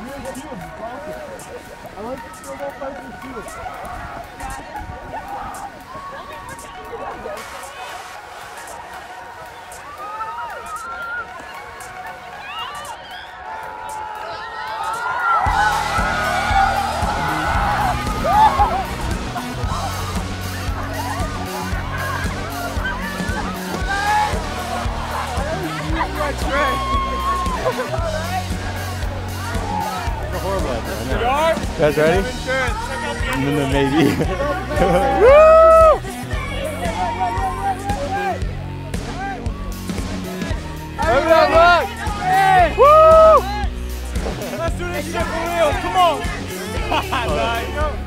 I like to throw both legs and shield. That's great. You guys ready? Insurance. Check out the And then maybe. Look! Woo! Let's do this shit for real. Come on. nice.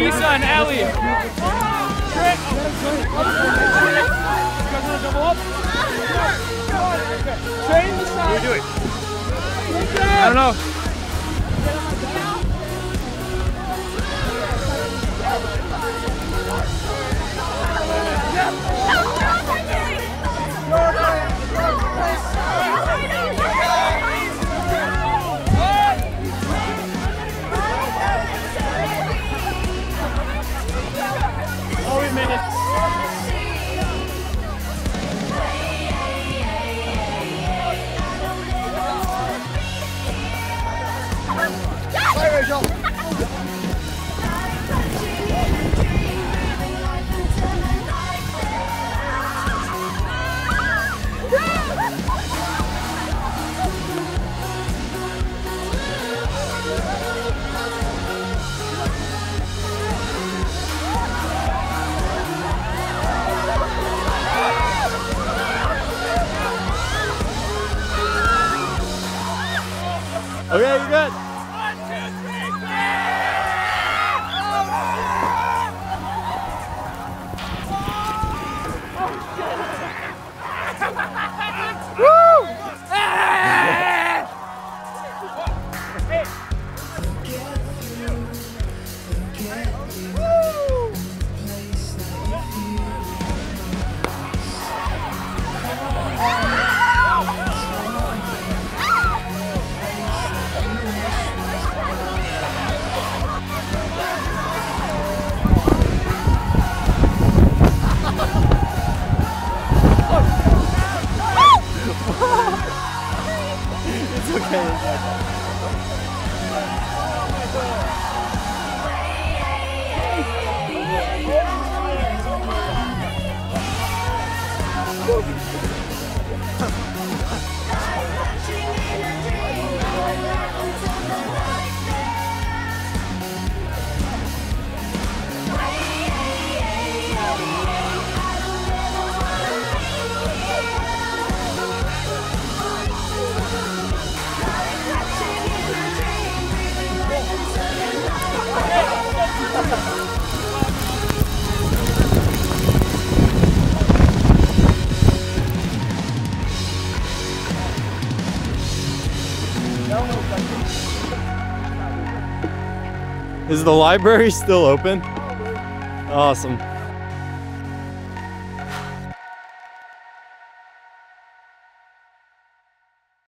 Issa and Ellie. Trent. You guys wanna double up? Train the side. What are we doing? I don't know. Oh, Okay, you're good? Okay. Is the library still open? Awesome.